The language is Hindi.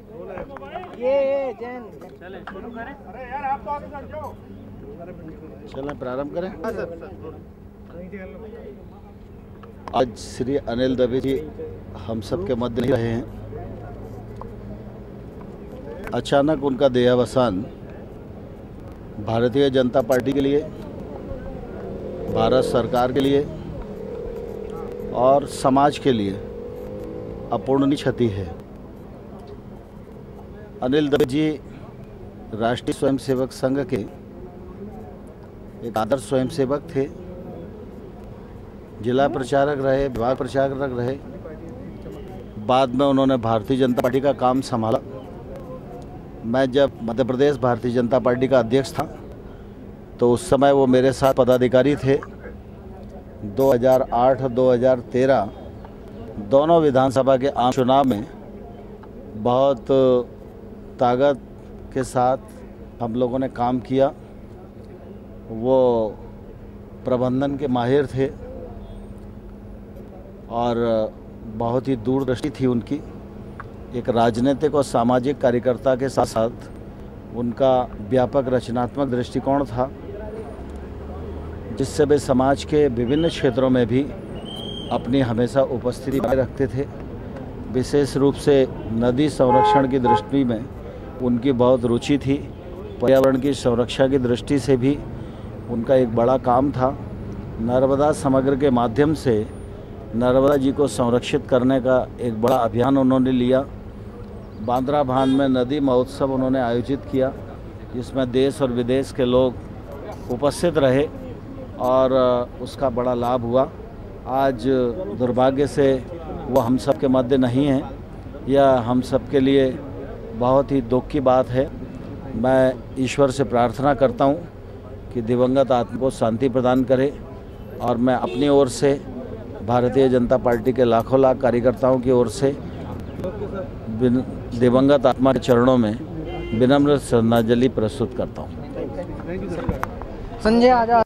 ये ये जैन। चलें प्रारंभ करें। आज श्री अनिल दवे जी हम सब के मध्य नहीं रहे हैं। अचानक उनका देहावसान भारतीय जनता पार्टी के लिए भारत सरकार के लिए और समाज के लिए अपूर्णनीय क्षति है। अनिल दवे जी राष्ट्रीय स्वयंसेवक संघ के एक आदर्श स्वयंसेवक थे। जिला प्रचारक रहे विभाग प्रचारक रहे। बाद में उन्होंने भारतीय जनता पार्टी का काम संभाला। मैं जब मध्य प्रदेश भारतीय जनता पार्टी का अध्यक्ष था तो उस समय वो मेरे साथ पदाधिकारी थे। 2008-2013 दोनों विधानसभा के आम चुनाव में बहुत ताकत के साथ हम लोगों ने काम किया। वो प्रबंधन के माहिर थे और बहुत ही दूरदृष्टि थी उनकी। एक राजनीतिक और सामाजिक कार्यकर्ता के साथ साथ उनका व्यापक रचनात्मक दृष्टिकोण था, जिससे वे समाज के विभिन्न क्षेत्रों में भी अपनी हमेशा उपस्थिति बनाए रखते थे। विशेष रूप से नदी संरक्षण की दृष्टि में उनकी बहुत रुचि थी। पर्यावरण की सुरक्षा की दृष्टि से भी उनका एक बड़ा काम था। नर्मदा समग्र के माध्यम से नर्मदा जी को संरक्षित करने का एक बड़ा अभियान उन्होंने लिया। बांद्रा भान में नदी महोत्सव उन्होंने आयोजित किया, जिसमें देश और विदेश के लोग उपस्थित रहे और उसका बड़ा लाभ हुआ। आज दुर्भाग्य से वो हम सब के मध्य नहीं हैं। यह हम सब के लिए बहुत ही दुख की बात है। मैं ईश्वर से प्रार्थना करता हूँ कि दिवंगत आत्मा को शांति प्रदान करे और मैं अपनी ओर से भारतीय जनता पार्टी के लाखों लाख कार्यकर्ताओं की ओर से दिवंगत आत्मा के चरणों में विनम्र श्रद्धांजलि प्रस्तुत करता हूँ। संजय आज़ाद